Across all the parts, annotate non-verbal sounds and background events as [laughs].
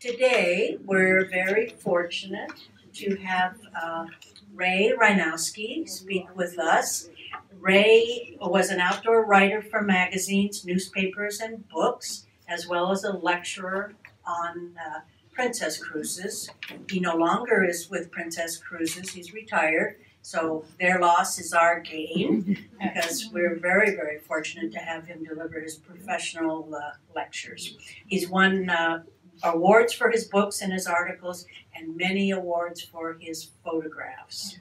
Today, we're very fortunate to have uh, Ray Rychnovsky speak with us. Ray was an outdoor writer for magazines, newspapers, and books, as well as a lecturer on uh, Princess Cruises. He no longer is with Princess Cruises, he's retired. So their loss is our gain [laughs] because we're very, very fortunate to have him deliver his professional uh, lectures. He's won uh, awards for his books and his articles and many awards for his photographs.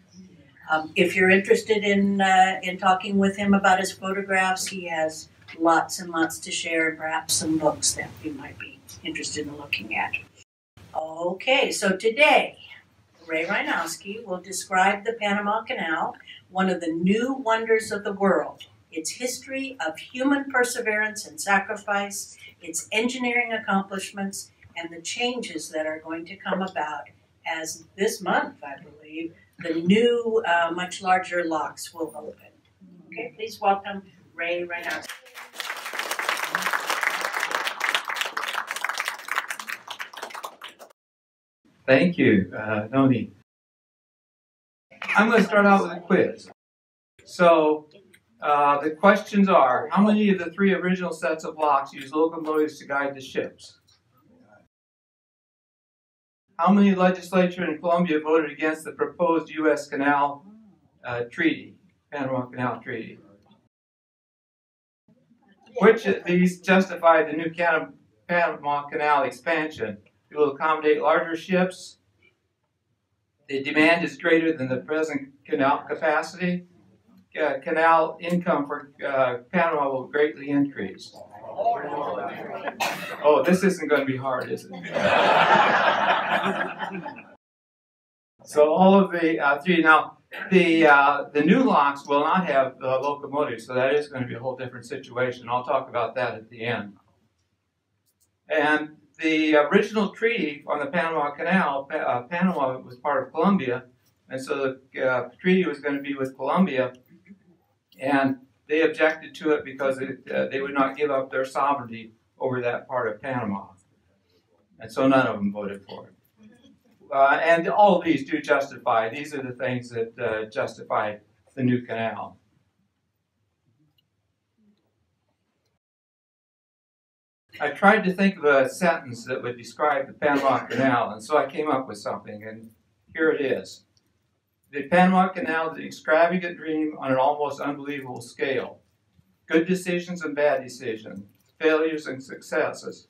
Um, if you're interested in, uh, in talking with him about his photographs, he has lots and lots to share and perhaps some books that you might be interested in looking at. Okay, so today, Ray Rychnovsky will describe the Panama Canal, one of the new wonders of the world. Its history of human perseverance and sacrifice, its engineering accomplishments, and the changes that are going to come about as this month, I believe, the new, uh, much larger locks will open. Okay, please welcome Ray Rychnovsky. Thank you, uh, Noni. I'm going to start out with a quiz. So, uh, the questions are, how many of the three original sets of locks use locomotives to guide the ships? How many legislature in Colombia voted against the proposed U.S. Canal uh, Treaty, Panama Canal Treaty? Which of these justify the new Panama Canal expansion? It will accommodate larger ships. The demand is greater than the present canal capacity. Uh, canal income for uh, Panama will greatly increase. Oh, this isn't going to be hard, is it? [laughs] so all of the uh, three now. The uh, the new locks will not have the locomotives, so that is going to be a whole different situation. I'll talk about that at the end. And the original treaty on the Panama Canal, uh, Panama was part of Colombia, and so the uh, treaty was going to be with Colombia, and they objected to it because it, uh, they would not give up their sovereignty over that part of Panama, and so none of them voted for it. Uh, and all of these do justify; these are the things that uh, justify the new canal. I tried to think of a sentence that would describe the Panama Canal, and so I came up with something, and here it is. The Panama Canal is an extravagant dream on an almost unbelievable scale. Good decisions and bad decisions, failures and successes,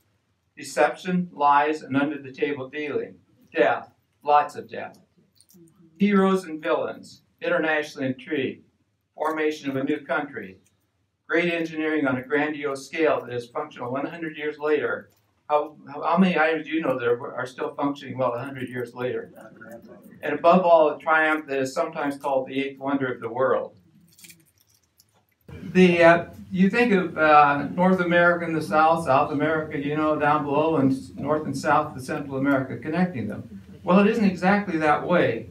deception, lies, and under the table dealing, death, lots of death, heroes and villains, international intrigue, formation of a new country, great engineering on a grandiose scale that is functional 100 years later. How, how, many items do you know that are, are still functioning well 100 years later? And above all, a triumph that is sometimes called the eighth wonder of the world. The uh, you think of uh, North America and the South, South America, you know, down below, and North and South to Central America, connecting them. Well, it isn't exactly that way.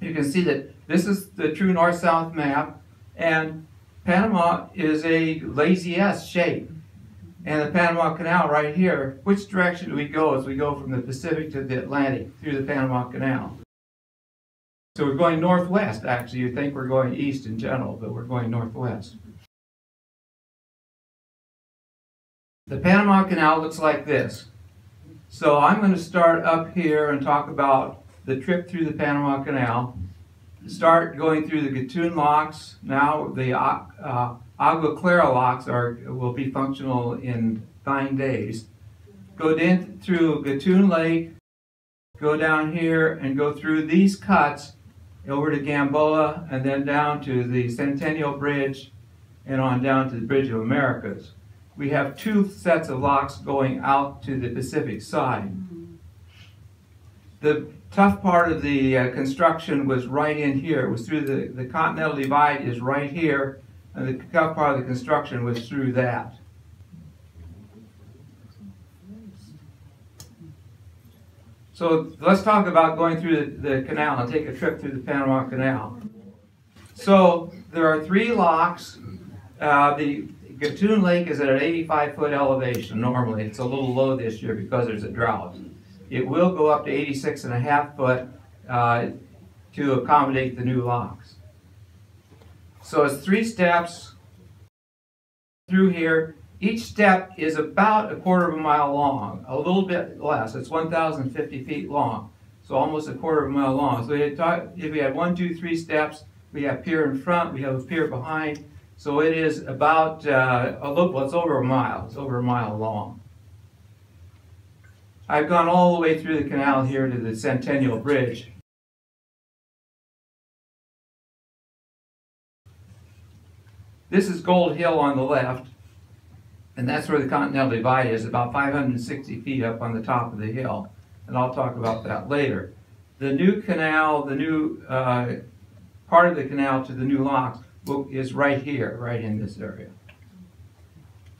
You can see that this is the true north-south map, and Panama is a lazy S shape. And the Panama Canal right here, which direction do we go as we go from the Pacific to the Atlantic through the Panama Canal? So we're going northwest, actually. you think we're going east in general, but we're going northwest. The Panama Canal looks like this. So I'm going to start up here and talk about the trip through the Panama Canal start going through the Gatun locks. Now the uh, Agua Clara locks are will be functional in nine days. Go down through Gatun Lake, go down here and go through these cuts over to Gamboa and then down to the Centennial Bridge and on down to the Bridge of Americas. We have two sets of locks going out to the Pacific side. The tough part of the uh, construction was right in here. It was through the, the Continental Divide is right here, and the tough part of the construction was through that. So let's talk about going through the, the canal and take a trip through the Panama Canal. So there are three locks. Uh, the Gatun Lake is at an 85 foot elevation normally. It's a little low this year because there's a drought. It will go up to 86 and a half foot uh, to accommodate the new locks. So it's three steps through here. Each step is about a quarter of a mile long, a little bit less. It's 1,050 feet long, so almost a quarter of a mile long. So if we had one, two, three steps, we have pier in front, we have a pier behind. So it is about uh, a little, well, it's over a mile. It's over a mile long. I've gone all the way through the canal here to the Centennial Bridge. This is Gold Hill on the left, and that's where the Continental Divide is, about 560 feet up on the top of the hill. And I'll talk about that later. The new canal, the new uh, part of the canal to the new locks is right here, right in this area.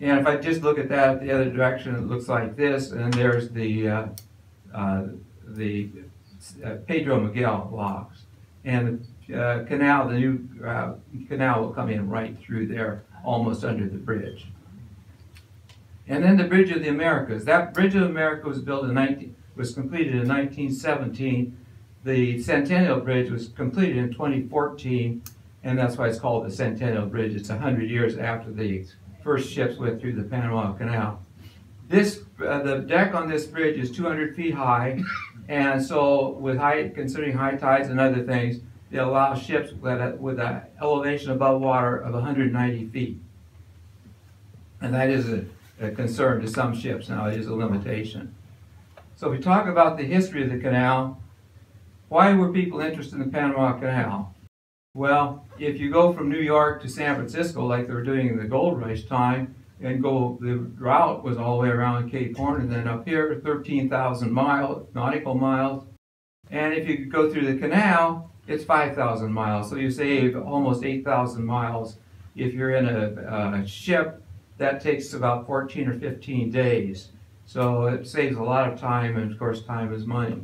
And if I just look at that the other direction, it looks like this, and there's the, uh, uh, the uh, Pedro Miguel locks. And uh, canal, the new uh, canal will come in right through there, almost under the bridge. And then the Bridge of the Americas. That Bridge of America was built in 19, was completed in 1917. The Centennial Bridge was completed in 2014, and that's why it's called the Centennial Bridge. It's 100 years after the first ships went through the Panama Canal. This, uh, the deck on this bridge is 200 feet high, and so with high, considering high tides and other things, it allow ships with a, with an elevation above water of 190 feet. And that is a, a concern to some ships now, it is a limitation. So if we talk about the history of the canal, why were people interested in the Panama Canal? Well, if you go from New York to San Francisco, like they were doing in the gold rush time, and go, the route was all the way around Cape Horn, and then up here, 13,000 miles, nautical miles. And if you go through the canal, it's 5,000 miles. So you save almost 8,000 miles. If you're in a, a ship, that takes about 14 or 15 days. So it saves a lot of time, and of course, time is money.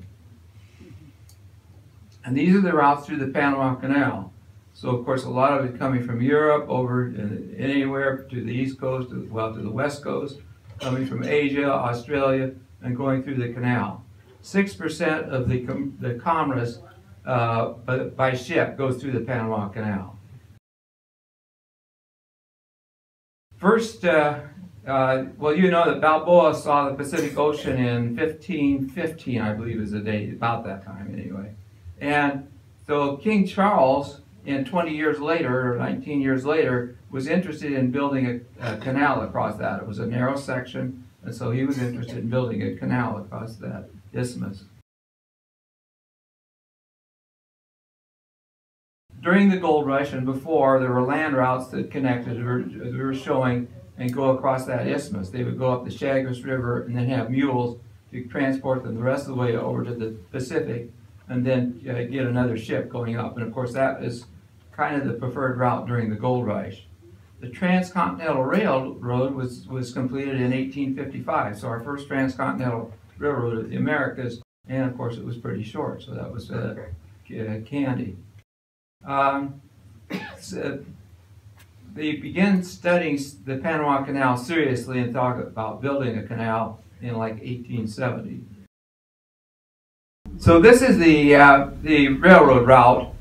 And these are the routes through the Panama Canal. So of course, a lot of it coming from Europe over uh, anywhere to the East Coast, well, to the West Coast, coming from Asia, Australia, and going through the canal. Six percent of the, com- the commerce, uh, by, by ship goes through the Panama Canal. First, uh, uh, well, you know that Balboa saw the Pacific Ocean in 1515, I believe is the date, about that time anyway. And so King Charles, in 20 years later, or 19 years later, was interested in building a, a canal across that. It was a narrow section, and so he was interested in building a canal across that isthmus. During the gold rush and before, there were land routes that connected, were, we were showing, and go across that isthmus. They would go up the Chagres River and then have mules to transport them the rest of the way over to the Pacific and then uh, get another ship going up. And of course, that is kind of the preferred route during the gold rush. The Transcontinental Railroad was, was completed in 1855, so our first transcontinental railroad of the Americas, and of course, it was pretty short, so that was uh, candy. Um, they began studying the Panama Canal seriously and thought about building a canal in like 1870. So this is the uh, the railroad route,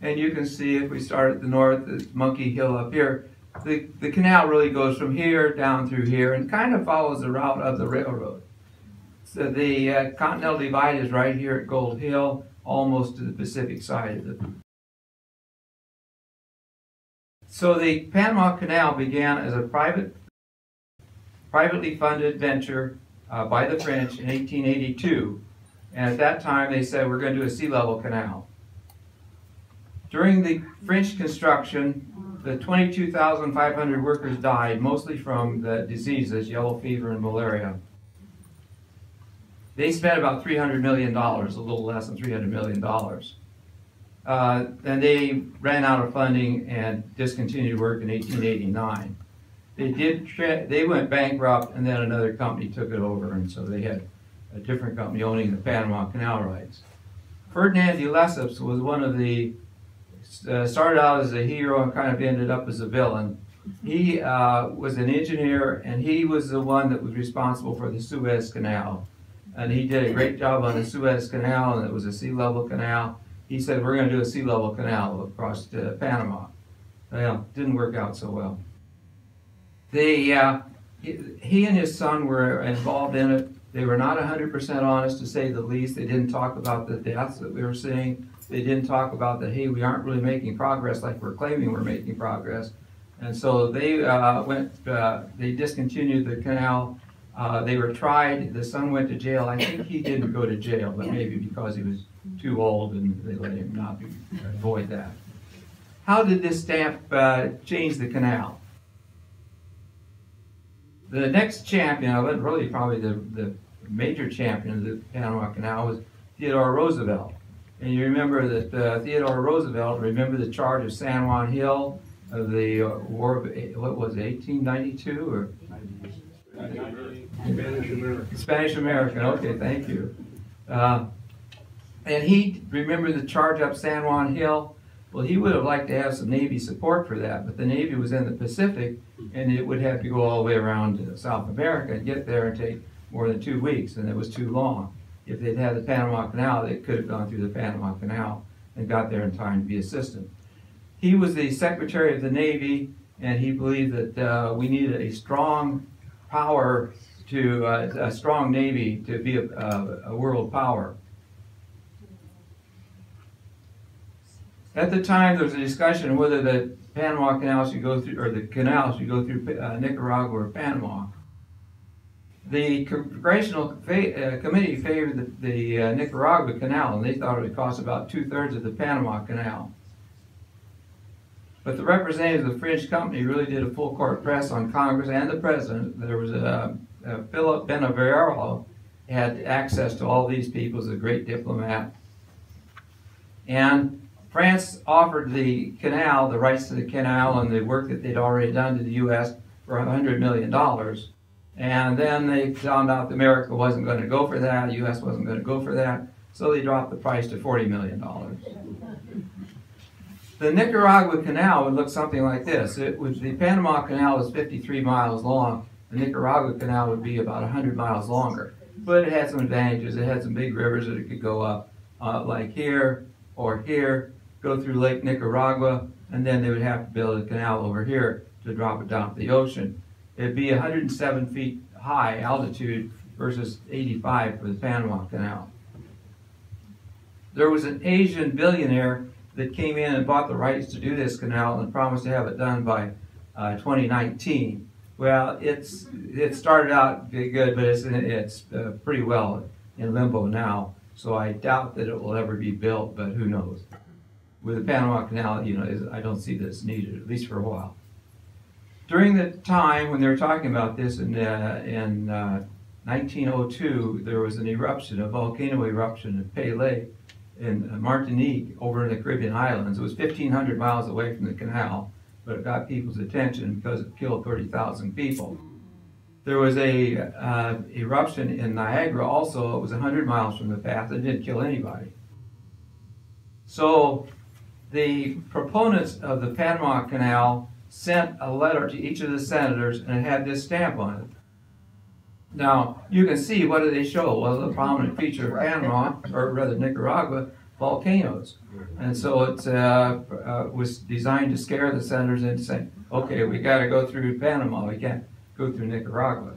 and you can see if we start at the north, the Monkey Hill up here, the, the canal really goes from here down through here and kind of follows the route of the railroad. So the uh, Continental Divide is right here at Gold Hill, almost to the Pacific side of it. So the Panama Canal began as a private, privately funded venture uh, by the French in 1882. And at that time, they said, we're going to do a sea level canal. During the French construction, the 22,500 workers died, mostly from the diseases, yellow fever and malaria. They spent about $300 million, a little less than $300 million. Uh, and they ran out of funding and discontinued work in 1889. They did, they went bankrupt and then another company took it over and so they had a different company owning the Panama Canal rights. Ferdinand de Lesseps was one of the, uh, started out as a hero and kind of ended up as a villain. He uh, was an engineer, and he was the one that was responsible for the Suez Canal. And he did a great job on the Suez Canal, and it was a sea level canal. He said, We're going to do a sea level canal across to Panama. Well, didn't work out so well. The, uh, he, he and his son were involved in it. They were not 100% honest, to say the least. They didn't talk about the deaths that we were seeing. They didn't talk about that, hey, we aren't really making progress like we're claiming we're making progress. And so they uh, went, uh, they discontinued the canal. Uh, they were tried. The son went to jail. I think he didn't go to jail, but maybe because he was too old and they let him not be, avoid that. How did this stamp uh, change the canal? The next champion of it, really probably the, the major champion of the Panama Canal, was Theodore Roosevelt. And you remember that uh, Theodore Roosevelt, remember the charge of San Juan Hill of the uh, War of, what was it, 1892 or? Spanish American. Spanish American, okay, thank you. Uh, and he remembered the charge up San Juan Hill. Well, he would have liked to have some Navy support for that, but the Navy was in the Pacific, and it would have to go all the way around South America and get there and take more than two weeks, and it was too long. If they'd had the Panama Canal, they could have gone through the Panama Canal and got there in time to be assistant. He was the Secretary of the Navy, and he believed that uh, we needed a strong power to uh, a strong navy to be a, a, a, world power. At the time, there was a discussion whether the Panama Canal should go through, or the canal should go through uh, Nicaragua or Panama. The Congressional fa uh, Committee favored the, the uh, Nicaragua Canal, and they thought it would cost about two thirds of the Panama Canal. But the representatives of the French company really did a full court press on Congress and the president. There was a, a Philip Bunau-Varilla had access to all these people as a great diplomat. And France offered the canal, the rights to the canal and the work that they'd already done to the U.S. for $100 million. And then they found out that America wasn't going to go for that, the U.S. wasn't going to go for that, so they dropped the price to $40 million. The Nicaragua Canal would look something like this. It the Panama Canal is 53 miles long. The Nicaragua Canal would be about 100 miles longer. But it had some advantages. It had some big rivers that it could go up, uh, like here or here, go through Lake Nicaragua, and then they would have to build a canal over here to drop it down to the ocean. It'd be 107 feet high altitude versus 85 for the Panama Canal. There was an Asian billionaire that came in and bought the rights to do this canal and promised to have it done by uh, 2019. Well, it's it started out good, but it's it's uh, pretty well in limbo now. So I doubt that it will ever be built, but who knows? With the Panama Canal, you know, I don't see this needed at least for a while. During the time when they were talking about this in uh, in 1902, uh, there was an eruption, a volcano eruption in Pele in Martinique over in the Caribbean islands. It was 1,500 miles away from the canal, but it got people's attention because it killed 30,000 people. There was a uh, eruption in Nicaragua also. It was 100 miles from the path. It didn't kill anybody. So the proponents of the Panama Canal sent a letter to each of the senators and it had this stamp on it. Now, you can see, what do they show? Well, the prominent feature of Panama, or rather Nicaragua, volcanoes. And so it uh, uh, was designed to scare the senators into saying, okay, we got to go through Panama, we can't go through Nicaragua.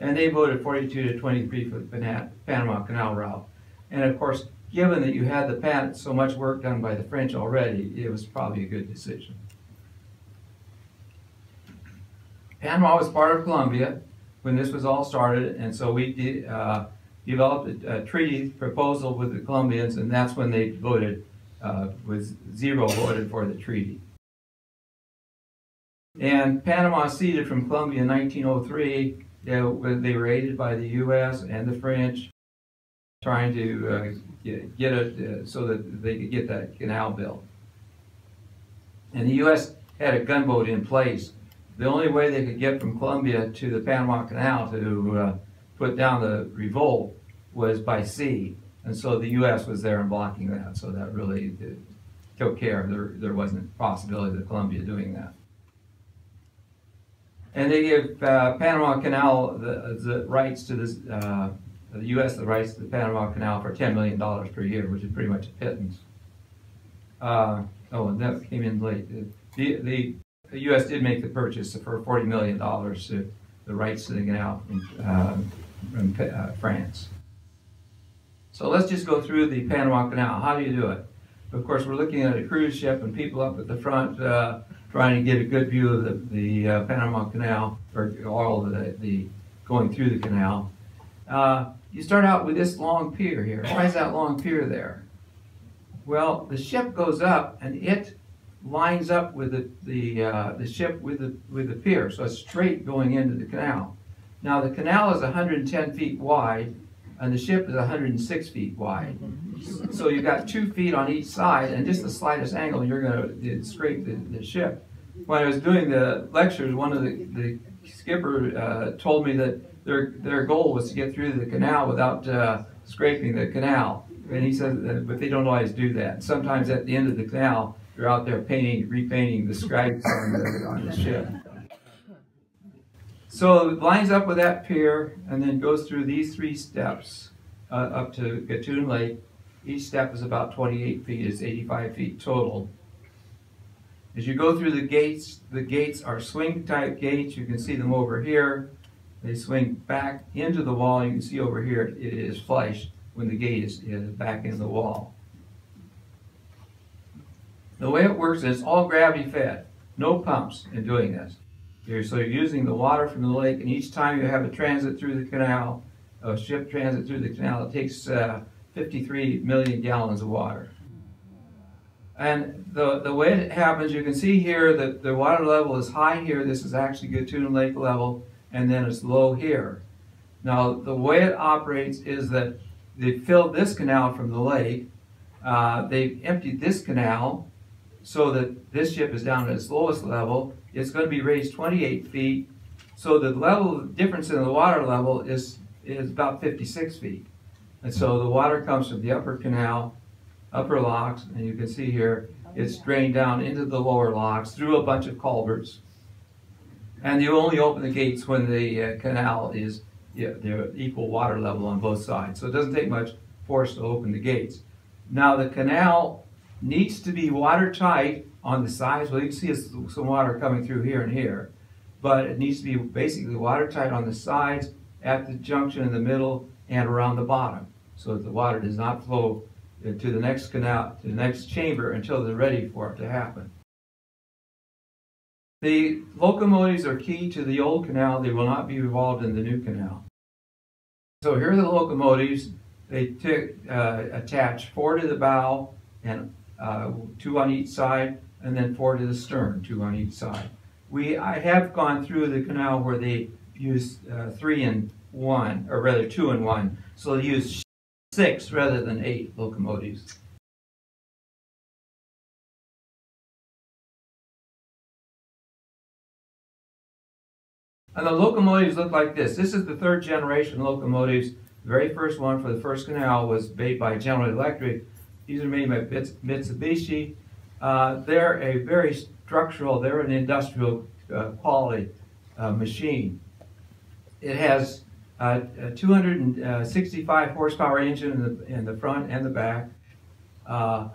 And they voted 42 to 23 for the Panama Canal route. And of course, given that you had the patent, so much work done by the French already, it was probably a good decision. Panama was part of Colombia when this was all started, and so we de uh, developed a, a, treaty proposal with the Colombians, and that's when they voted, uh, was zero voted for the treaty. And Panama ceded from Colombia in 1903. They, they were aided by the U.S. and the French, trying to uh, get, get it uh, so that they could get that canal built. And the U.S. had a gunboat in place the only way they could get from Colombia to the Panama Canal to uh, put down the revolt was by sea. And so the U.S. was there and blocking that. So that really did, took care. There, there wasn't a possibility of Colombia doing that. And they give uh, Panama Canal the, the rights to this, uh, the U.S. the rights to the Panama Canal for $10 million per year, which is pretty much a pittance. Uh, oh, and that came in late. The, the, the U.S. did make the purchase for $40 million to the rights to the canal from, uh, from uh, France. So let's just go through the Panama Canal. How do you do it? Of course, we're looking at a cruise ship and people up at the front uh, trying to get a good view of the, the uh, Panama Canal, or all the, the going through the canal. You start out with this long pier here. Why is that long pier there? Well, the ship goes up and it lines up with the, the, uh, the ship with the, with the pier, so it's straight going into the canal. Now, the canal is 110 feet wide, and the ship is 106 feet wide. [laughs] So you've got two feet on each side, and just the slightest angle, you're going to scrape the, the ship. When I was doing the lectures, one of the, the skipper uh, told me that their, their goal was to get through the canal without uh, scraping the canal. And he said, that, but they don't always do that. Sometimes at the end of the canal, they're out there painting, repainting the stripes on the, on the ship. So it lines up with that pier and then goes through these three steps uh, up to Gatun Lake. Each step is about 28 feet, it's 85 feet total. As you go through the gates, the gates are swing type gates. You can see them over here. They swing back into the wall. You can see over here it is flush when the gate is, is back in the wall. The way it works is all gravity fed, no pumps in doing this. You're, so you're using the water from the lake, and each time you have a transit through the canal, a ship transit through the canal, it takes uh, 53 million gallons of water. And the, the way it happens, you can see here that the water level is high here. This is actually Gatun Lake level, and then it's low here. Now, the way it operates is that they filled this canal from the lake. Uh, they emptied this canal so that this ship is down at its lowest level. It's going to be raised 28 feet. So the level difference in the water level is, is about 56 feet. And so the water comes from the upper canal, upper locks, and you can see here, it's drained down into the lower locks through a bunch of culverts. And you only open the gates when the uh, canal is yeah, they're equal water level on both sides. So it doesn't take much force to open the gates. Now the canal needs to be watertight on the sides. Well, you can see some water coming through here and here. But it needs to be basically watertight on the sides, at the junction in the middle, and around the bottom. So that the water does not flow to the next canal, to the next chamber until they're ready for it to happen. The locomotives are key to the old canal. They will not be involved in the new canal. So here are the locomotives. They uh, attach four to the bow and uh, two on each side, and then four to the stern, two on each side. We I have gone through the canal where they use uh, three and one, or rather two and one. So they use six rather than eight locomotives. And the locomotives look like this. This is the third generation locomotives. The very first one for the first canal was made by General Electric. These are made by Mitsubishi. Uh, they're a very structural, they're an industrial uh, quality uh, machine. It has a 265 horsepower engine in the, in the front and the back. Uh,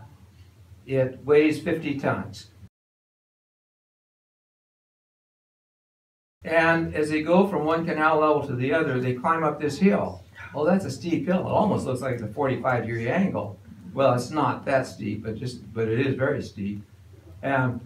it weighs 50 tons. And as they go from one canal level to the other, they climb up this hill. Well, that's a steep hill. It almost looks like a 45 degree angle. Well, it's not that steep, but just but it is very steep. Um,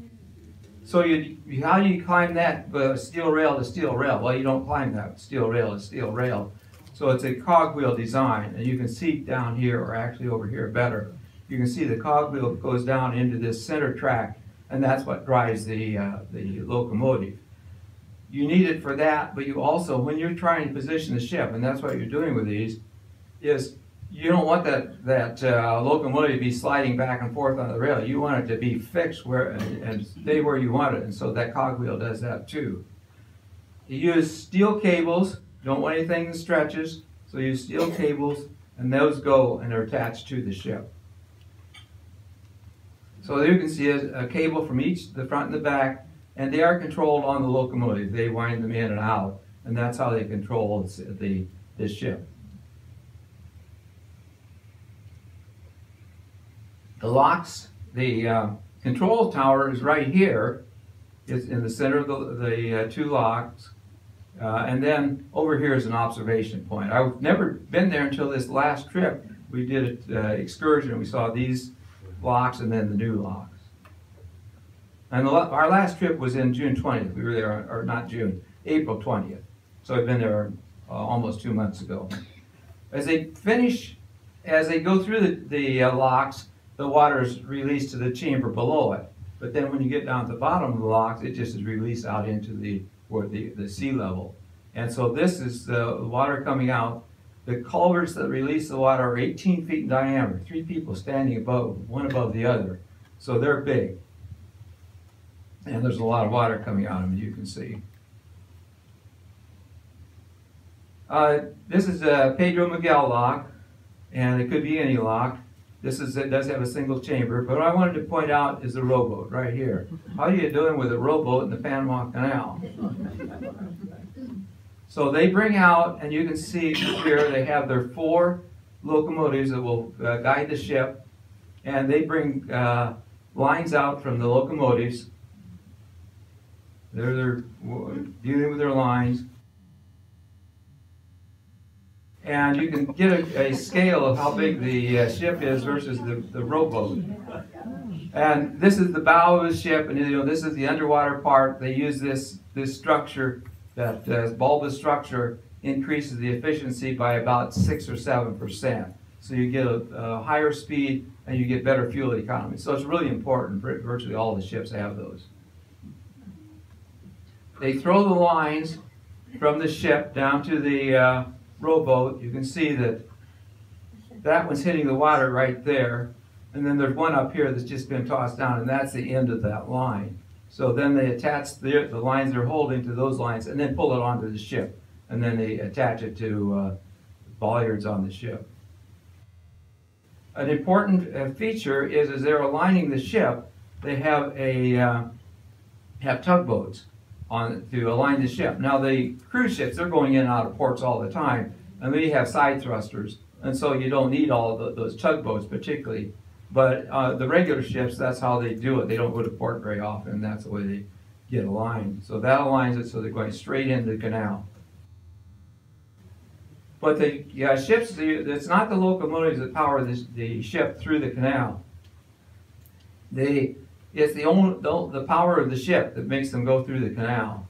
so you, how do you climb that uh, steel rail to steel rail? Well, you don't climb that steel rail to steel rail. So it's a cogwheel design, and you can see down here, or actually over here better, you can see the cogwheel goes down into this center track, and that's what drives the, uh, the locomotive. You need it for that, but you also, when you're trying to position the ship, and that's what you're doing with these, is you don't want that, that uh, locomotive to be sliding back and forth on the rail. You want it to be fixed where and, and stay where you want it, and so that cogwheel does that too. You use steel cables, don't want anything that stretches, so you use steel cables, and those go and are attached to the ship. So there you can see a, a cable from each, the front and the back, and they are controlled on the locomotive. They wind them in and out, and that's how they control the, the ship. The locks, the uh, control tower is right here. It's in the center of the, the uh, two locks. Uh, and then over here is an observation point. I've never been there until this last trip. We did an uh, excursion. We saw these locks and then the new locks. And our last trip was in June 20th. We were there, or not June, April 20th. So I've been there uh, almost two months ago. As they finish, as they go through the, the uh, locks, the water is released to the chamber below it. But then when you get down to the bottom of the locks, it just is released out into the, or the, the sea level. And so this is the water coming out. The culverts that release the water are 18 feet in diameter, three people standing above, one above the other. So they're big. And there's a lot of water coming out of them, you can see. Uh, this is a Pedro Miguel lock, and it could be any lock. This is it does have a single chamber, but what I wanted to point out is the rowboat right here. How are you doing with a rowboat in the Panama Canal? So they bring out, and you can see here they have their four locomotives that will uh, guide the ship, and they bring uh, lines out from the locomotives. They're, they're dealing with their lines and you can get a, a scale of how big the uh, ship is versus the, the rowboat. And this is the bow of the ship, and you know this is the underwater part. They use this this structure, that uh, bulbous structure, increases the efficiency by about six or seven percent. So you get a, a, higher speed and you get better fuel economy. So it's really important. Virtually all the ships have those. They throw the lines from the ship down to the uh, rowboat, you can see that that one's hitting the water right there. And then there's one up here that's just been tossed down, and that's the end of that line. So then they attach the, the lines they're holding to those lines and then pull it onto the ship. And then they attach it to uh, bollards on the ship. An important uh, feature is as they're aligning the ship, they have a uh, have tugboats on to align the ship. Now the cruise ships, they're going in and out of ports all the time, and they have side thrusters, and so you don't need all the, those tugboats particularly. But uh, the regular ships, that's how they do it. They don't go to port very often. That's the way they get aligned. So that aligns it so they're going straight into the canal. But the yeah, ships, the, it's not the locomotives that power this, the ship through the canal. They it's the only the, power of the ship that makes them go through the canal.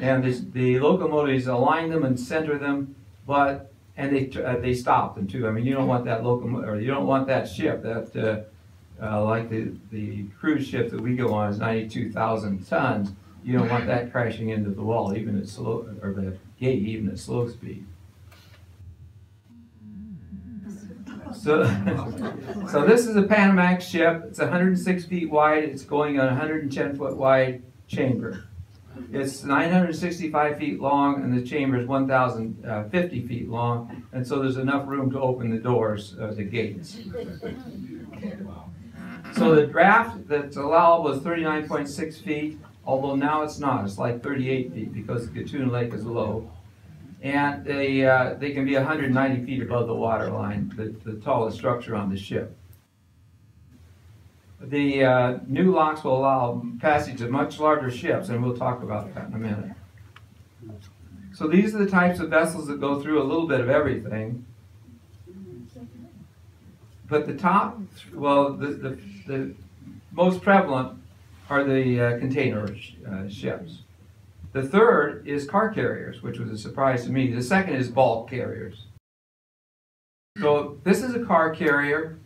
And the, the locomotives align them and center them, but and they uh, they stop them too. I mean, you don't want that locomotive, or you don't want that ship that uh, uh, like the the cruise ship that we go on is ninety two thousand tons. You don't want that crashing into the wall, even at slow or the gate, even at slow speed. So, [laughs] so this is a Panamax ship. It's 106 feet wide. It's going on a 110 foot wide chamber. It's 965 feet long, and the chamber is 1,050 feet long, and so there's enough room to open the doors, uh, the gates. So the draft that's allowable is 39.6 feet, although now it's not. It's like 38 feet because Gatun Lake is low and they, uh, they can be 190 feet above the water line, the, the tallest structure on the ship. The uh, new locks will allow passage of much larger ships, and we'll talk about that in a minute. So these are the types of vessels that go through a little bit of everything. But the top, well, the, the, the most prevalent are the uh, container sh uh, ships. The third is car carriers, which was a surprise to me. The second is bulk carriers. So this is a car carrier,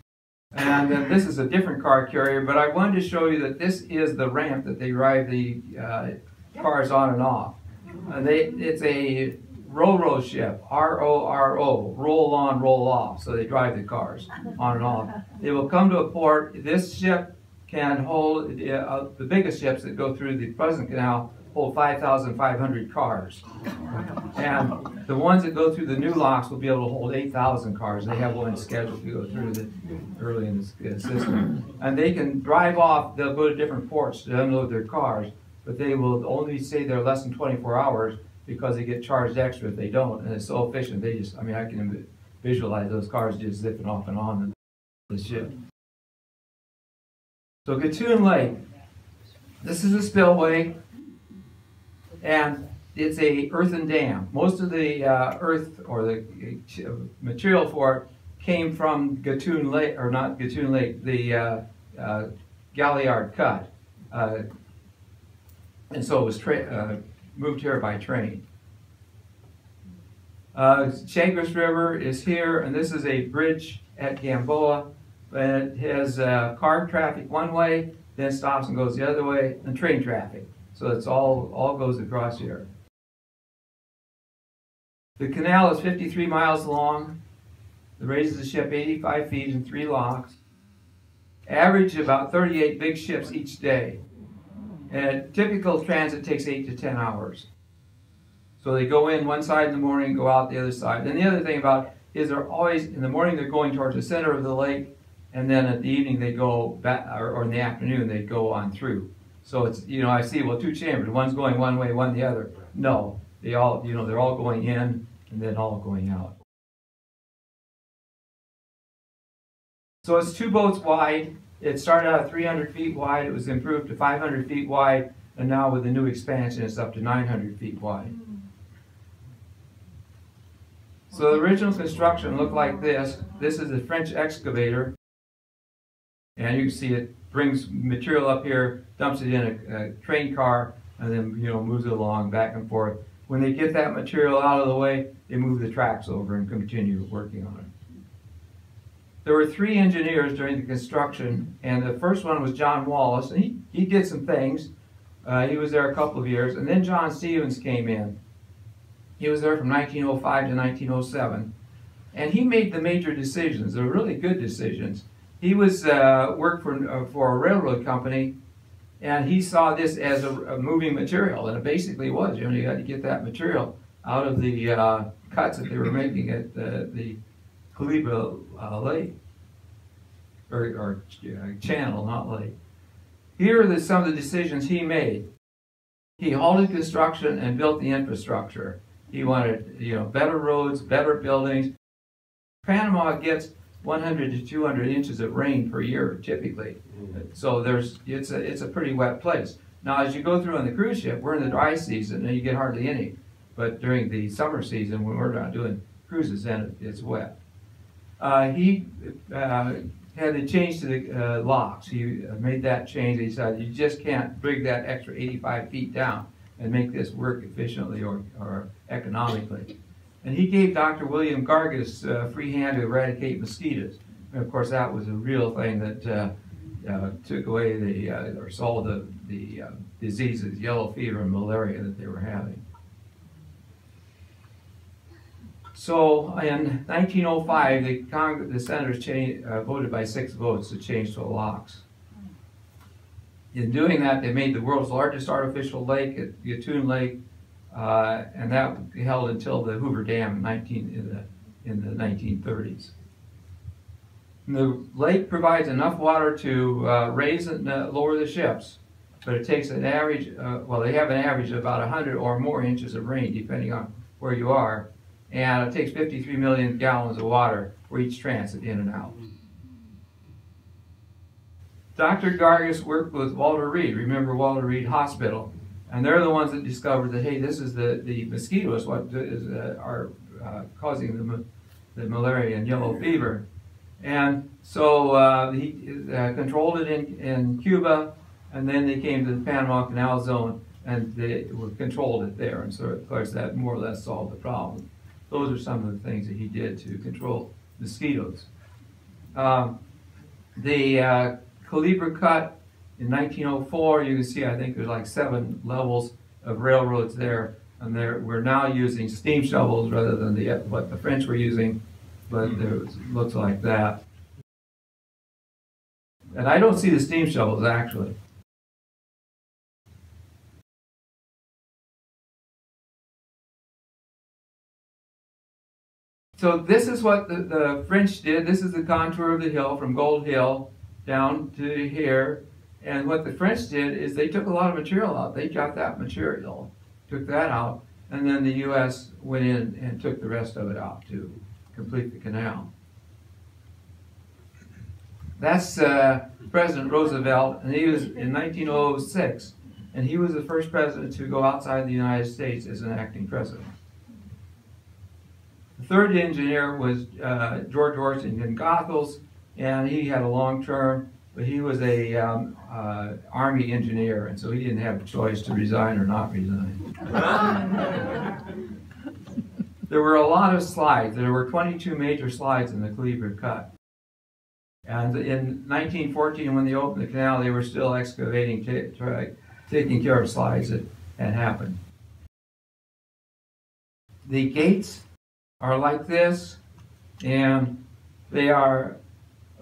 and then this is a different car carrier, but I wanted to show you that this is the ramp that they drive the uh, cars on and off. Uh, they, it's a ro-ro ship, R-O-R-O, roll on, roll off. So they drive the cars on and off. They will come to a port. This ship can hold uh, the biggest ships that go through the Pleasant Canal hold 5,500 cars. And the ones that go through the new locks will be able to hold 8,000 cars. They have one scheduled to go through the, early in the uh, system. And they can drive off, they'll go to different ports to unload their cars. but they will only stay there less than 24 hours because they get charged extra if they don't, and it's so efficient. They just, I mean, I can visualize those cars just zipping off and on the ship. So Gatun Lake, this is a spillway, and it's a earthen dam. Most of the uh, earth or the uh, material for it came from Gatun Lake, or not Gatun Lake, the uh, uh, Gaillard Cut. Uh, and so it was moved here by train. Uh, Chagres River is here, and this is a bridge at Gamboa. It has car traffic one way, then stops and goes the other way, and train traffic. So it's all, all goes across here. The canal is 53 miles long. It raises the ship 85 feet in three locks. Average about 38 big ships each day. And a typical transit takes 8 to 10 hours. So they go in one side in the morning, go out the other side. And the other thing about is they're always, in the morning they're going towards the center of the lake, and then at the evening they go back, or, or in the afternoon they go on through. So it's, you know, I see, well, two chambers, one's going one way, one the other. No, they all, you know, they're all going in and then all going out. So it's two boats wide. It started out at 300 feet wide. It was improved to 500 feet wide. And now with the new expansion, it's up to 900 feet wide. So the original construction looked like this. This is a French excavator. And you can see it brings material up here, dumps it in a, a train car, and then you know moves it along back and forth. When they get that material out of the way, they move the tracks over and continue working on it. There were three engineers during the construction, and the first one was John Wallace, and he, he did some things. Uh, he was there a couple of years, and then John Stevens came in. He was there from 1905 to 1907, and he made the major decisions. They were really good decisions. He was uh, worked for uh, for a railroad company, and he saw this as a, a, moving material, and it basically was. You know, you had to get that material out of the uh, cuts that they were making at the, the Culebra uh, Lake, or, or channel, not lake. Here are the, some of the decisions he made. He halted construction and built the infrastructure. He wanted, you know, better roads, better buildings. Panama gets 100 to 200 inches of rain per year, typically. Mm-hmm. So there's it's a it's a pretty wet place. Now, as you go through on the cruise ship, we're in the dry season and you get hardly any. But during the summer season, when we're not doing cruises, then it's wet. Uh, he uh, had to change to the uh, locks. He uh, made that change. He said, you just can't bring that extra 85 feet down and make this work efficiently or, or economically. And he gave Dr. William Gorgas uh, free hand to eradicate mosquitoes. And of course, that was a real thing that uh, uh, took away the, uh, or solved the, the uh, diseases, yellow fever and malaria that they were having. So in 1905, the, Congress, the senators changed, voted by six votes to change to locks. In doing that, they made the world's largest artificial lake at Gatun Lake uh, and that held until the Hoover Dam in, 19, in, the, in the 1930s. And the lake provides enough water to uh, raise and uh, lower the ships, but it takes an average, uh, well, they have an average of about 100 or more inches of rain, depending on where you are. And it takes 53 million gallons of water for each transit in and out. Dr. Gorgas worked with Walter Reed. Remember Walter Reed Hospital? And they're the ones that discovered that, hey, this is the, the mosquitoes what is, uh, are uh, causing the, the malaria and yellow fever. And so uh, he uh, controlled it in, in Cuba, and then they came to the Panama Canal Zone, and they controlled it there. And so, of course, that more or less solved the problem. Those are some of the things that he did to control mosquitoes. Um, the uh, Culebra cut in 1904, you can see, I think there's like seven levels of railroads there. And there, we're now using steam shovels rather than the, what the French were using, but hmm. it looks like that. And I don't see the steam shovels actually. So this is what the, the French did. This is the contour of the hill from Gold Hill down to here. And what the French did is they took a lot of material out. They got that material, took that out, and then the U.S. went in and took the rest of it out to complete the canal. That's uh, President Roosevelt, and he was in 1906, and he was the first president to go outside the United States as an acting president. The third engineer was uh, George Washington Goethals, and he had a long term, but he was a um, uh, army engineer, and so he didn't have a choice to resign or not resign. [laughs] there were a lot of slides. There were 22 major slides in the Culebra Cut. And in 1914, when they opened the canal, they were still excavating, taking care of slides that had happened. The gates are like this, and they are,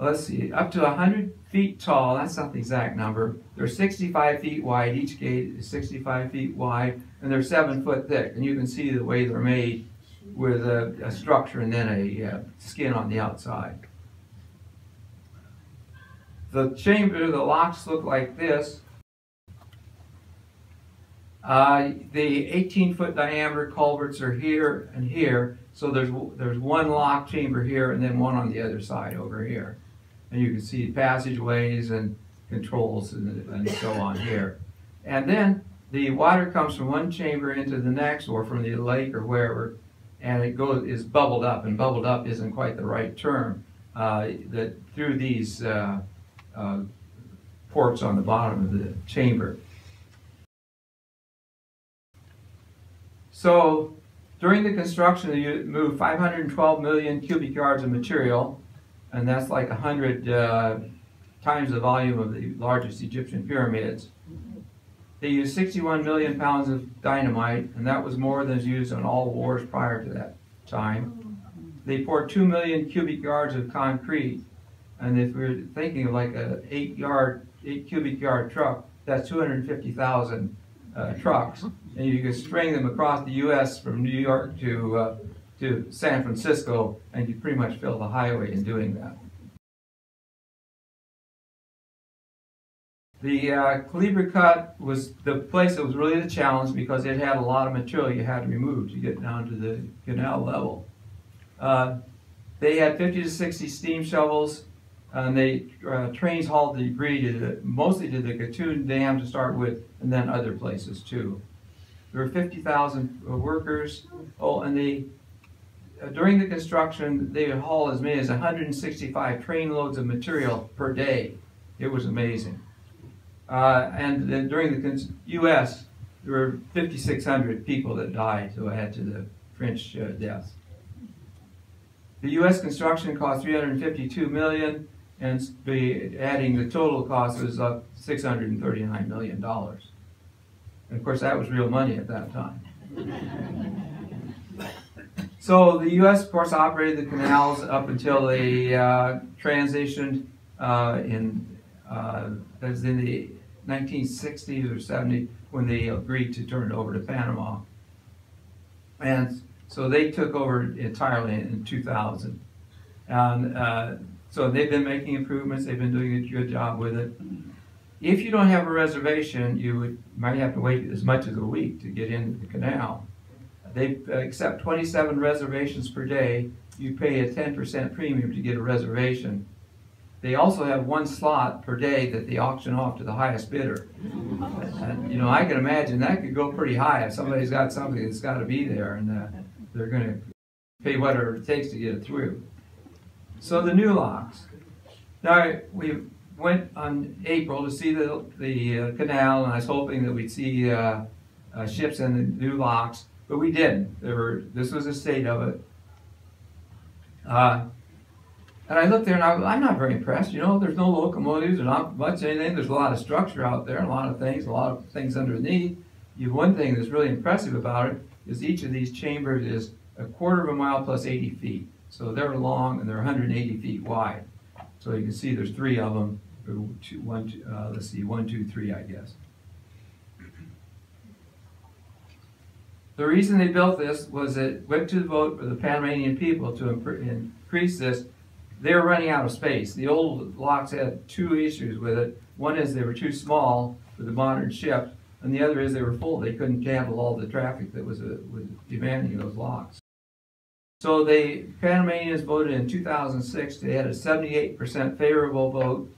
let's see, up to 100 feet tall. That's not the exact number. They're 65 feet wide. Each gate is 65 feet wide, and they're seven foot thick. And you can see the way they're made with a, a structure and then a uh, skin on the outside. The chamber, the locks look like this. Uh, the 18 foot diameter culverts are here and here. So there's, there's one lock chamber here and then one on the other side over here. And you can see passageways and controls and, and so on here. And then the water comes from one chamber into the next or from the lake or wherever and it goes is bubbled up and bubbled up isn't quite the right term uh, that through these uh, uh, ports on the bottom of the chamber So during the construction, you moved 512 million cubic yards of material, and that's like 100 uh, times the volume of the largest Egyptian pyramids. They used 61 million pounds of dynamite, and that was more than was used in all wars prior to that time. They poured 2 million cubic yards of concrete, and if we're thinking of like a 8 yard, 8 cubic yard truck, that's 250,000 uh, trucks, and you could string them across the U.S. from New York to uh, to San Francisco, and you pretty much fill the highway in doing that. The uh, Cut was the place that was really the challenge because it had a lot of material you had to remove to get down to the canal level. Uh, they had 50 to 60 steam shovels, and they uh, trains hauled the debris to the, mostly to the Gatun Dam to start with, and then other places too. There were 50,000 uh, workers. Oh, and they, uh, during the construction, they would haul as many as 165 train loads of material per day. It was amazing. Uh, and then during the U.S., there were 5,600 people that died to add to the French uh, deaths. The U.S. construction cost 352 million, and the, adding the total cost was up 639 million dollars. And of course, that was real money at that time. [laughs] so the U.S., of course, operated the canals up until they uh, transitioned uh, in, uh, was in the 1960s or 70s when they agreed to turn it over to Panama. And so they took over entirely in 2000. And uh, so they've been making improvements. They've been doing a good job with it. If you don't have a reservation, you would, might have to wait as much as a week to get into the canal. They accept 27 reservations per day. You pay a 10% premium to get a reservation. They also have one slot per day that they auction off to the highest bidder. And, you know, I can imagine that could go pretty high if somebody's got something that's got to be there and uh, they're going to pay whatever it takes to get it through. So the new locks. Now, we went on April to see the, the uh, canal, and I was hoping that we'd see uh, uh, ships in the new locks, but we didn't. There were, this was the state of it. Uh, and I looked there, and I, am not very impressed. You know, there's no locomotives, there's not much anything. There's a lot of structure out there, a lot of things, a lot of things underneath. You have one thing that's really impressive about it is each of these chambers is a quarter of a mile plus 80 feet. So they're long and they're 180 feet wide. So you can see there's three of them. Two, one, two, uh, let's see, one, two, three, I guess. The reason they built this was it went to the vote for the Panamanian people to increase this they were running out of space. The old locks had two issues with it. One is they were too small for the modern ship, and the other is they were full. They couldn't handle all the traffic that was, uh, was demanding those locks. So the Panamanians voted in 2006. They had a 78% favorable vote.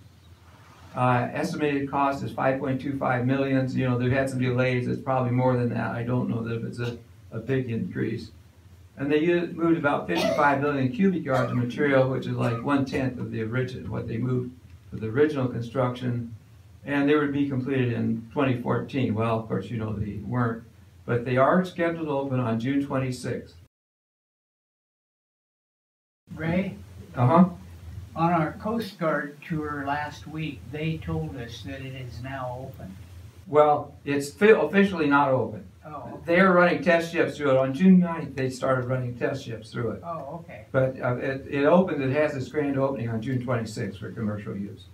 Uh, estimated cost is 5.25 millions. You know, they've had some delays. It's probably more than that. I don't know that if it's a, a big increase. And they used, moved about 55 million cubic yards of material, which is like one tenth of the original, what they moved for the original construction. And they would be completed in 2014. Well, of course, you know they weren't. But they are scheduled to open on June 26th. Ray, Uh huh. On our Coast Guard tour last week, they told us that it is now open. Well, it's fi- officially not open. Oh, They're running test ships through it. On June 9th, they started running test ships through it. oh, okay. But uh, it, it opened, it has its grand opening on June 26th for commercial use.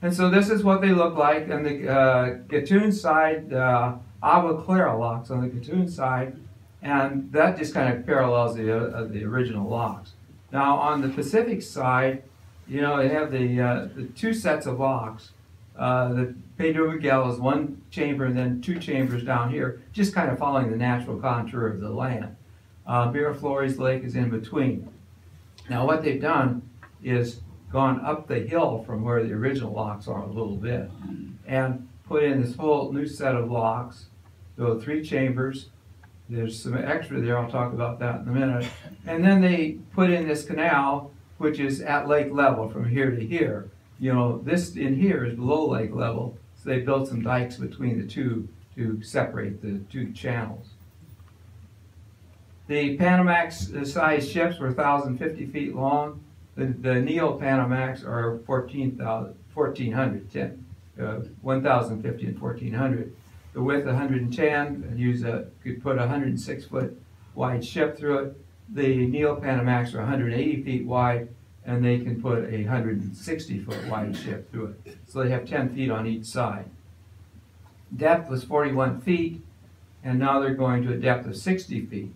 And so this is what they look like. On the uh, Gatun side, uh, Agua Clara locks on the Gatun side, and that just kind of parallels the, uh, the original locks. Now on the Pacific side, you know, they have the, uh, the two sets of locks. Uh, the Pedro Miguel is one chamber and then two chambers down here, just kind of following the natural contour of the land. Uh, Miraflores Lake is in between. Now what they've done is gone up the hill from where the original locks are a little bit and put in this whole new set of locks. There three chambers. There's some extra there, I'll talk about that in a minute. And then they put in this canal, which is at lake level from here to here. You know, this in here is below lake level, so they built some dikes between the two to separate the two channels. The Panamax sized ships were 1,050 feet long. The, the Neo Panamax are 14,000 1,400, 10, uh, 1,050 and 1,400. The width 110, and use a, could put a 106 foot wide ship through it. The Neo Panamax are 180 feet wide, and they can put a 160 foot wide ship through it. So they have 10 feet on each side. Depth was 41 feet, and now they're going to a depth of 60 feet.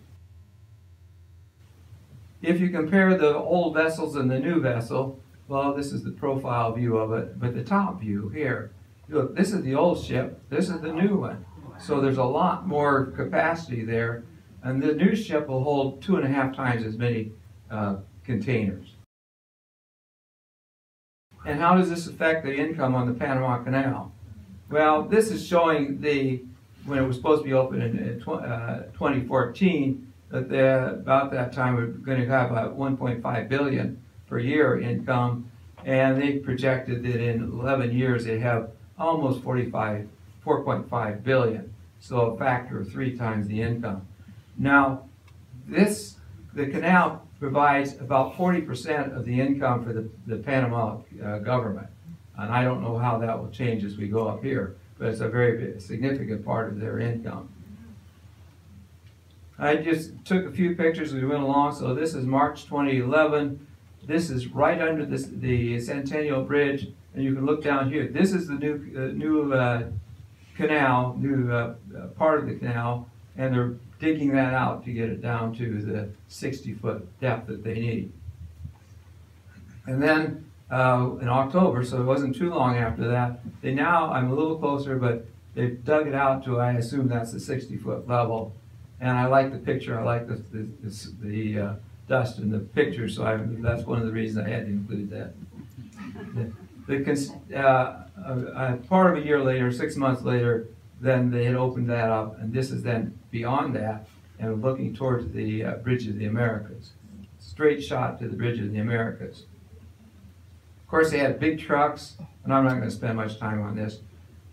If you compare the old vessels and the new vessel, well, this is the profile view of it, but the top view here, look, this is the old ship, this is the new one. So there's a lot more capacity there, and the new ship will hold two and a half times as many uh, containers. And how does this affect the income on the Panama Canal? Well, this is showing the when it was supposed to be open in, in tw- uh, 2014 that they, about that time we're going to have about 1.5 billion per year income, and they projected that in 11 years they have almost 45, 4.5 billion, so a factor of three times the income. Now, this the canal provides about 40% of the income for the, the Panama uh, government, and I don't know how that will change as we go up here, but it's a very significant part of their income. I just took a few pictures as we went along. So this is March 2011. This is right under this, the Centennial Bridge, and you can look down here. This is the new uh, new uh, canal, new uh, uh, part of the canal, and they're digging that out to get it down to the 60 foot depth that they need. And then uh, in October, so it wasn't too long after that, they now, I'm a little closer, but they've dug it out to, I assume that's the 60 foot level. And I like the picture, I like the, the, the, the uh, dust in the picture, so I, that's one of the reasons I had to include that. [laughs] The, uh, uh, part of a year later, six months later, then they had opened that up, and this is then beyond that, and looking towards the uh, Bridge of the Americas. Straight shot to the Bridge of the Americas. Of course, they had big trucks, and I'm not going to spend much time on this.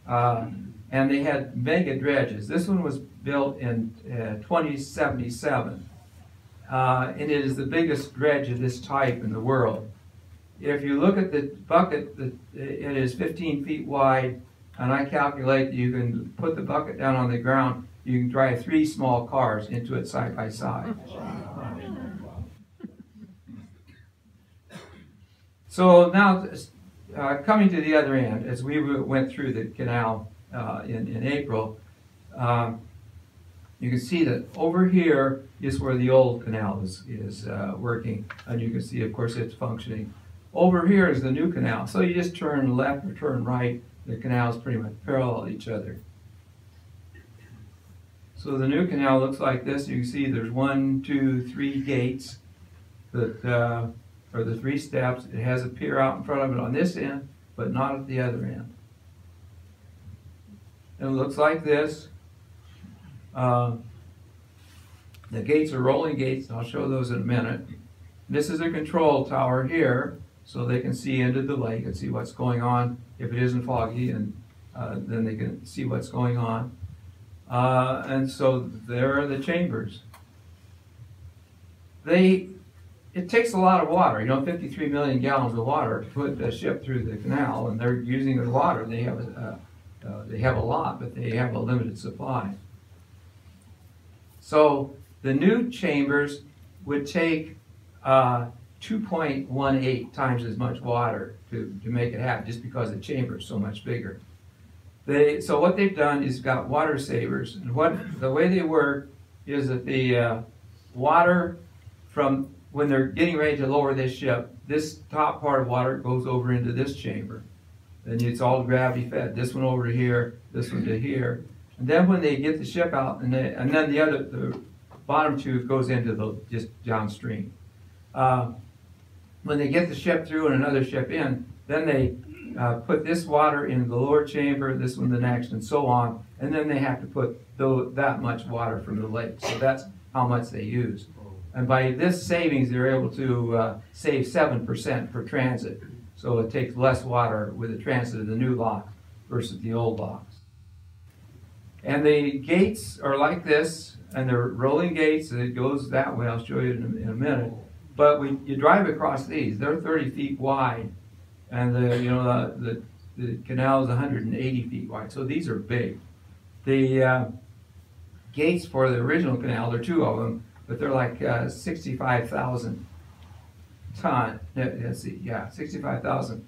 Uh, and they had mega dredges. This one was built in uh, 2077, uh, and it is the biggest dredge of this type in the world. If you look at the bucket, it is 15 feet wide, and I calculate you can put the bucket down on the ground. You can drive three small cars into it side by side. [laughs] So now, uh, coming to the other end, as we went through the canal uh, in, in April, um, You can see that over here is where the old canal is, is uh, working, and you can see, of course, it's functioning. Over here is the new canal, so you just turn left or turn right, the canals pretty much parallel each other. So the new canal looks like this. You can see there's one, two, three gates that uh, are the three steps. It has a pier out in front of it on this end, but not at the other end. And it looks like this. Uh, the gates are rolling gates, and I'll show those in a minute. This is a control tower here, so they can see into the lake and see what's going on. If it isn't foggy, and uh, then they can see what's going on. Uh, and so there are the chambers. They, it takes a lot of water, you know, 53 million gallons of water to put a ship through the canal, and they're using the water. They have, a, uh, uh, they have a lot, but they have a limited supply. So the new chambers would take uh, 2.18 times as much water to, to make it happen, just because the chamber is so much bigger. They, so what they've done is got water savers, and what the way they work is that the uh, water from when they're getting ready to lower this ship, this top part of water goes over into this chamber. And it's all gravity fed. This one over here, this one to here, and then when they get the ship out, and, they, and then the other, the bottom two goes into the just downstream. Uh, when they get the ship through and another ship in, then they uh, put this water in the lower chamber, this one the next, and so on. And then they have to put that much water from the lake. So that's how much they use. And by this savings, they're able to uh, save 7% per transit. So it takes less water with the transit of the new lock versus the old locks. And the gates are like this, and they're rolling gates, and it goes that way. I'll show you in a, in a minute. But we, you drive across these, they're 30 feet wide and the you know the the, the canal is 180 feet wide. So these are big. The uh, gates for the original canal, there are two of them, but they're like uh, 65,000 ton. Let's see, yeah, 65,000.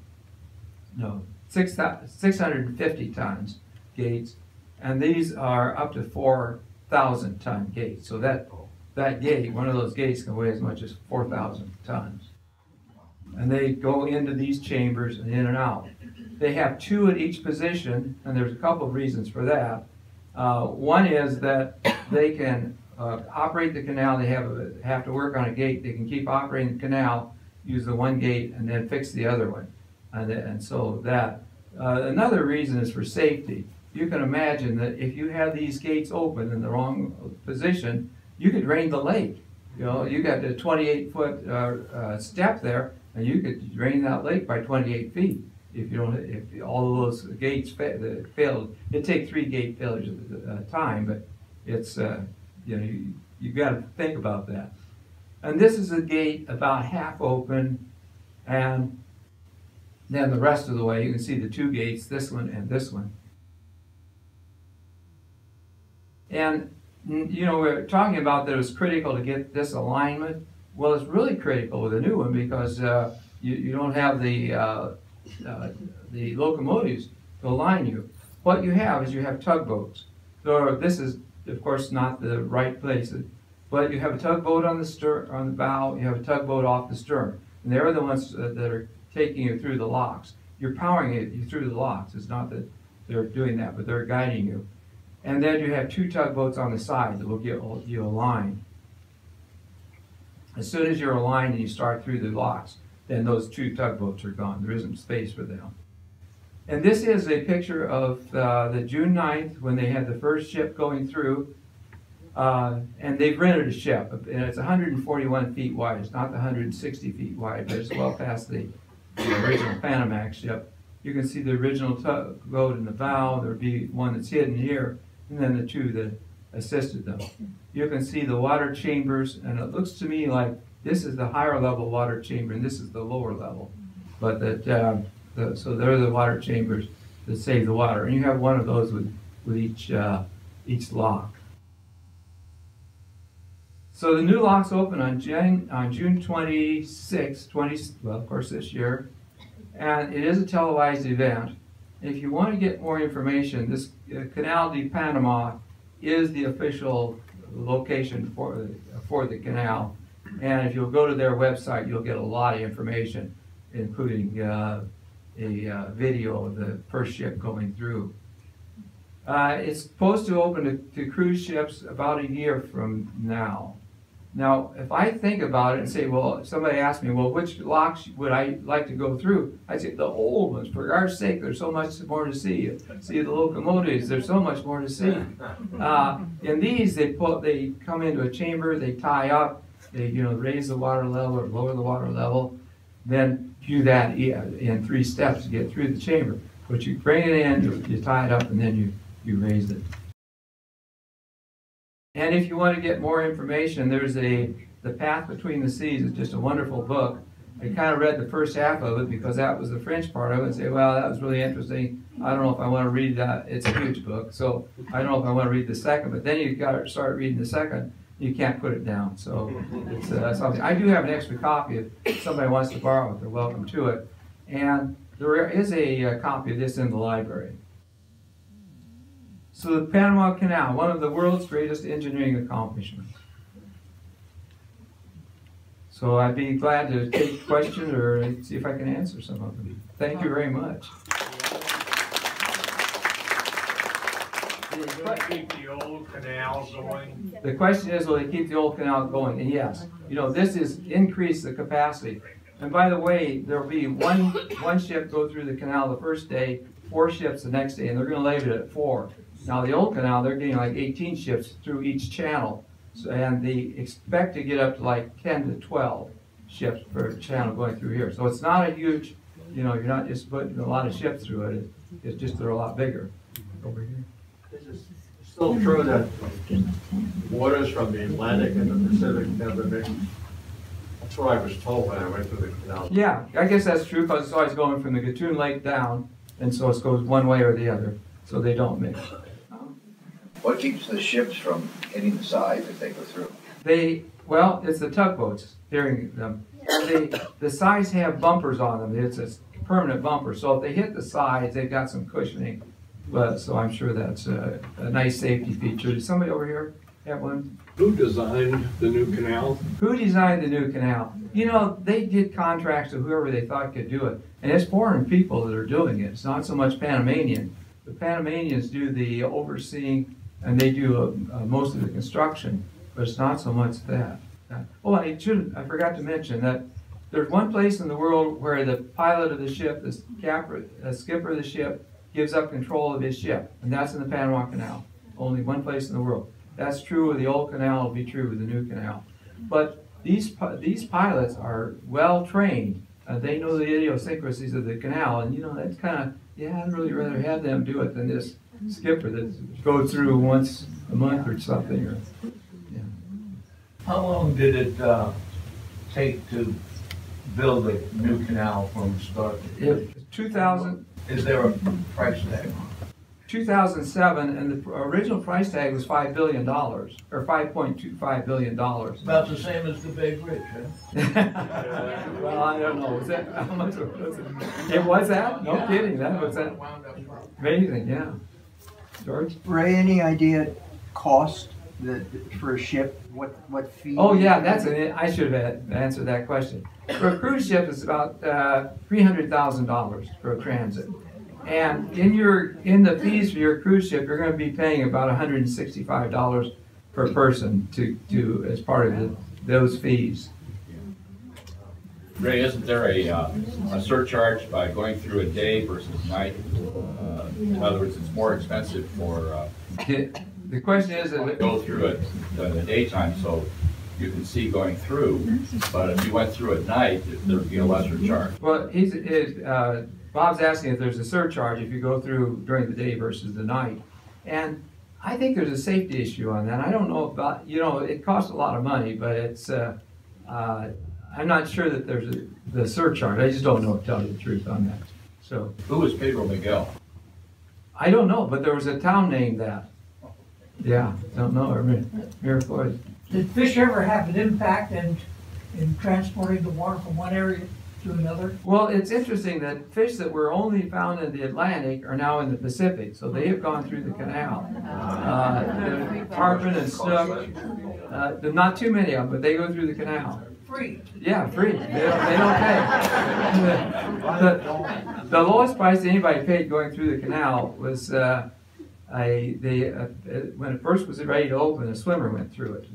No, 6, 650 tons gates, and these are up to 4,000 ton gates. So that that gate, one of those gates, can weigh as much as 4,000 tons and they go into these chambers and in and out. They have two at each position, and there's a couple of reasons for that. Uh, one is that they can uh, operate the canal. They have a, have to work on a gate. They can keep operating the canal, use the one gate, and then fix the other one, and, and so that. Uh, another reason is for safety. You can imagine that if you have these gates open in the wrong position, you could drain the lake. You know, you got a 28 foot uh, uh, step there, and you could drain that lake by 28 feet if you don't, if all those gates fa- failed. It'd take three gate failures at a time, but it's, uh, you know, you, you got to think about that. And this is a gate about half open, and then the rest of the way you can see the two gates, this one and this one. And you know, we're talking about that it was critical to get this alignment. Well, it's really critical with a new one because uh, you, you don't have the, uh, uh, the locomotives to align you. What you have is you have tugboats. So this is, of course, not the right place, but you have a tugboat on the stern, on the bow. You have a tugboat off the stern, and they're the ones uh, that are taking you through the locks. You're powering it you through the locks. It's not that they're doing that, but they're guiding you. And then you have two tugboats on the side that will get you aligned. As soon as you're aligned and you start through the locks, then those two tugboats are gone. There isn't space for them. And this is a picture of uh, the June 9th when they had the first ship going through. Uh, and they've rented a ship, and it's 141 feet wide. It's not the 160 feet wide, but it's well past the, original Panamax ship. You can see the original tugboat in the bow. There'll be one that's hidden here, and then the two that assisted them. You can see the water chambers, and it looks to me like this is the higher level water chamber, and this is the lower level. But that, uh, the, so they're the water chambers that save the water, and you have one of those with with each uh, each lock. So the new locks open on June on June 26, 20, well, of course this year, and it is a televised event. If you want to get more information, this uh, Canal de Panama is the official location for, for the canal. And if you'll go to their website, you'll get a lot of information, including, uh, a, uh, video of the first ship going through. Uh, it's supposed to open to, to cruise ships about a year from now. Now, if I think about it and say, well, somebody asked me, well, which locks would I like to go through? I say the old ones, for God's sake, there's so much more to see. See the locomotives, there's so much more to see. [laughs] Uh, in these, they put, they come into a chamber, they tie up, they, you know, raise the water level or lower the water level. Then do that in three steps to get through the chamber. But you bring it in, you- you tie it up, and then you, you raise it. And if you want to get more information, there's a, The Path Between the Seas is just a wonderful book. I kind of read the first half of it because that was the French part of it and say, well, that was really interesting. I don't know if I want to read that. It's a huge book, so I don't know if I want to read the second, but then you've got to start reading the second. You can't put it down, so it's uh, something. I do have an extra copy. If somebody wants to borrow it, they're welcome to it. And there is a uh, copy of this in the library. So the Panama Canal, one of the world's greatest engineering accomplishments. So I'd be glad to take [coughs] questions or see if I can answer some of them. Thank you very much. We're keep the old canal going. The question is, will they keep the old canal going? And yes, you know, this is increase the capacity. And by the way, there'll be one, one ship go through the canal the first day, four ships the next day, and they're gonna leave it at four. Now, the old canal, they're getting like eighteen ships through each channel. So, and they expect to get up to like ten to twelve ships per channel going through here. So it's not a huge, you know, you're not just putting a lot of ships through it, It- it's just they're a lot bigger over here. Is it still true that waters from the Atlantic and the Pacific never mix? That's what I was told when I went through the canal. Yeah, I guess that's true, because it's always going from the Gatun Lake down, and so it goes one way or the other, so they don't mix. What keeps the ships from hitting the sides as they go through? They, well, it's the tugboats carrying them. They, the sides have bumpers on them, it's a permanent bumper, so if they hit the sides, they've got some cushioning. But, so I'm sure that's a, a nice safety feature. Does somebody over here have one? Who designed the new canal? Who designed the new canal? You know, they did contracts to whoever they thought could do it. And it's foreign people that are doing it. It's not so much Panamanian. The Panamanians do the overseeing and they do uh, uh, most of the construction, but it's not so much that. Oh, I should, I forgot to mention that there's one place in the world where the pilot of the ship, the capper, uh, skipper of the ship, gives up control of his ship, and that's in the Panama Canal. Only one place in the world. That's true of the old canal, it'll be true of the new canal. But these, these pilots are well-trained. Uh, they know the idiosyncrasies of the canal, and you know, that's kind of, yeah, I'd really rather have them do it than this skipper that goes through once a month or something, or, yeah. How long did it uh, take to build the new canal from start to finish? two thousand, Is there a price tag? 2007, and the original price tag was $5 billion, or $5.25 billion. About the same as the Bay Bridge, huh? [laughs] Well, I don't know, was that, [laughs] how much was it? It was that? No kidding, that was that, Wound up front. amazing, yeah. George? Ray, any idea cost that, for a ship, what, what fee? Oh, yeah, that's an, I should have answered that question. For a cruise ship, it's about uh, $300,000 for a transit. And in your, in the fees for your cruise ship, you're gonna be paying about $165 per person to, to, as part of the, those fees. Ray, isn't there a, uh, a surcharge by going through a day versus night? Uh, In other words, it's more expensive for, uh, The the question is, to is go through it in the daytime, so you can see going through. But if you went through at night, there'd be a lesser charge. Well, he's, is, uh, Bob's asking if there's a surcharge if you go through during the day versus the night. And I think there's a safety issue on that. I don't know about, you know, it costs a lot of money, but it's, uh, uh, I'm not sure that there's a, the surcharge. I just don't know, to tell you the truth on that. So, Who was Pedro Miguel? I don't know, but there was a town named that. Yeah, don't know, or Mir- Miraflores. Did fish ever have an impact in, in transporting the water from one area to another? Well, it's interesting that fish that were only found in the Atlantic are now in the Pacific, so they have gone through the canal. Uh, the tarpon and snook, uh, not too many of them, but they go through the canal. Free. Yeah, free. They don't, they don't pay. [laughs] the, the lowest price anybody paid going through the canal was uh, I they uh, uh, when it first was ready to open, a swimmer went through it,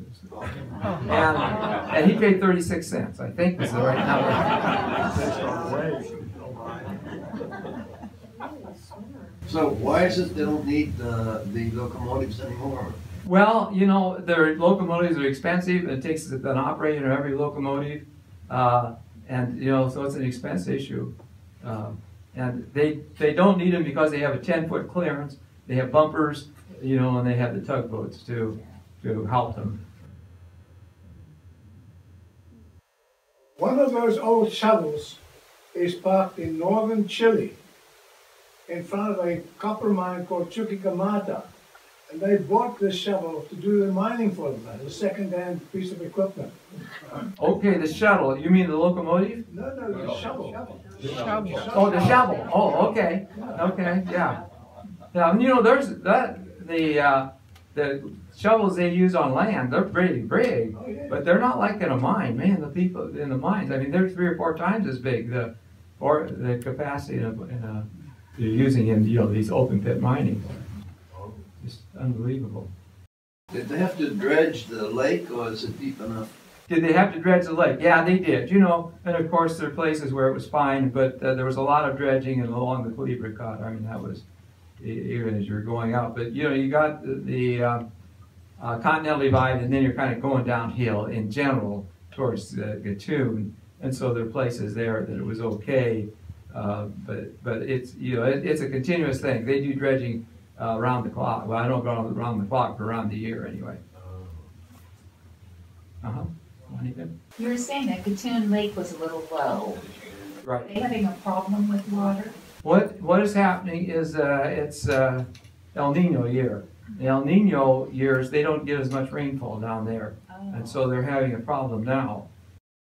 and and he paid thirty six cents. I think was the right number. So why is it they don't need the, the locomotives anymore? Well, you know, their locomotives are expensive. It takes an operator every locomotive, uh, and you know, so it's an expense issue. Um, and they they don't need them because they have a ten foot clearance. They have bumpers, you know, and they have the tugboats to to help them. One of those old shovels is parked in northern Chile in front of a copper mine called Chuquicamata. And they bought this shovel to do the mining for them, as a second-hand piece of equipment. Okay, the shuttle. You mean the locomotive? No, no, the shovel. Oh, the shovel. Oh, okay, okay, yeah. Yeah, you know, there's that the uh, the shovels they use on land. They're pretty big, but they're not like in a mine. Man, the people in the mines. I mean, they're three or four times as big. The or the capacity in a, in a they're using in you know these open pit mining. Just unbelievable. Did they have to dredge the lake or is it deep enough? Did they have to dredge the lake? Yeah, they did. You know, and of course there are places where it was fine, but uh, there was a lot of dredging and along the Culebra Cut. I mean, that was even as you're going out. But you know, you got the, the uh, uh, Continental Divide, and then you're kind of going downhill in general towards uh, Gatun, and so there are places there that it was okay. Uh, but but it's you know it, it's a continuous thing. They do dredging uh, around the clock. Well, I don't go around the clock, but around the year anyway. Uh huh. You were saying that Gatun Lake was a little low. Right. Are they having a problem with water? What what is happening is uh, it's uh, El Nino year. The El Nino years they don't get as much rainfall down there, and so they're having a problem now.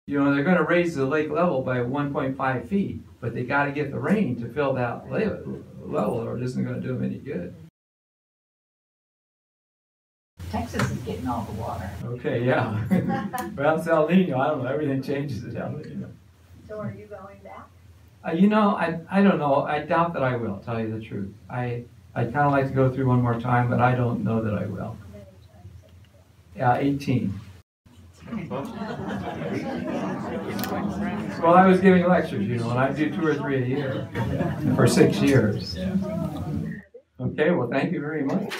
You know they're going to raise the lake level by 1.5 feet, but they got to get the rain to fill that level, or it isn't going to do them any good. Texas is getting all the water. Okay, yeah. [laughs] well, it's El Nino. I don't know. Everything changes at El Nino. So are you going back? Uh, you know, I, I don't know. I doubt that I will, tell you the truth. I, I'd kind of like to go through one more time, but I don't know that I will. Yeah, 18. Well, I was giving lectures, you know, and I do two or three a year for six years. Okay, well, thank you very much.